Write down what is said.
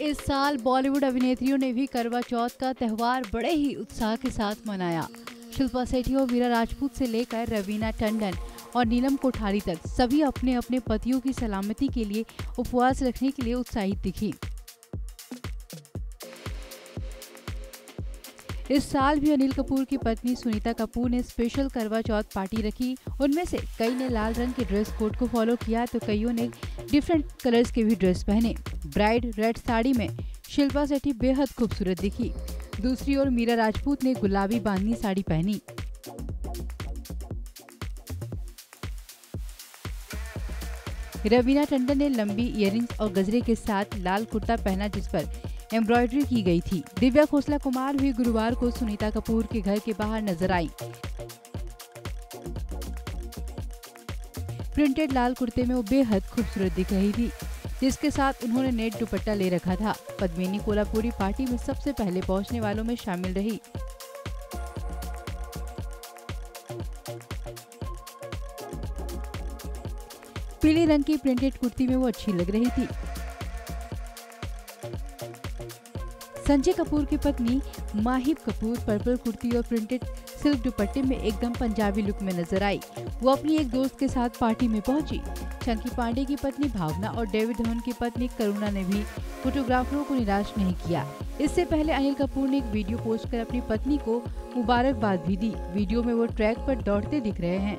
इस साल बॉलीवुड अभिनेत्रियों ने भी करवा चौथ का त्यौहार बड़े ही उत्साह के साथ मनाया। शिल्पा सेठी और वीरा राजपूत से लेकर रवीना टंडन और नीलम कोठारी तक सभी अपने अपने पतियों की सलामती के लिए उपवास रखने के लिए उत्साहित दिखी। इस साल भी अनिल कपूर की पत्नी सुनीता कपूर ने स्पेशल करवा चौथ पार्टी रखी। उनमें से कई ने लाल रंग के ड्रेस कोड को फॉलो किया तो कईयों ने डिफरेंट कलर्स के भी ड्रेस पहने। ब्राइड रेड साड़ी में शिल्पा सेठी बेहद खूबसूरत दिखी। दूसरी ओर मीरा राजपूत ने गुलाबी बांधनी साड़ी पहनी। रवीना टंडन ने लंबी इयरिंग्स और गजरे के साथ लाल कुर्ता पहना, जिस पर एम्ब्रॉयडरी की गई थी। दिव्या खोसला कुमार भी गुरुवार को सुनीता कपूर के घर के बाहर नज़र आई। प्रिंटेड लाल कुर्ते में वो बेहद खूबसूरत दिख रही थी, जिसके साथ उन्होंने नेट दुपट्टा ले रखा था। पद्मिनी कोलापुरी पार्टी में सबसे पहले पहुँचने वालों में शामिल रही। पीले रंग की प्रिंटेड कुर्ती में वो अच्छी लग रही थी। संजय कपूर की पत्नी माहिब कपूर पर्पल कुर्ती और प्रिंटेड सिल्क दुपट्टे में एकदम पंजाबी लुक में नज़र आई। वो अपनी एक दोस्त के साथ पार्टी में पहुँची। चंकी पांडे की पत्नी भावना और डेविड धवन की पत्नी करुणा ने भी फोटोग्राफरों को निराश नहीं किया। इससे पहले अनिल कपूर ने एक वीडियो पोस्ट कर अपनी पत्नी को मुबारकबाद भी दी। वीडियो में वो ट्रैक पर दौड़ते दिख रहे हैं।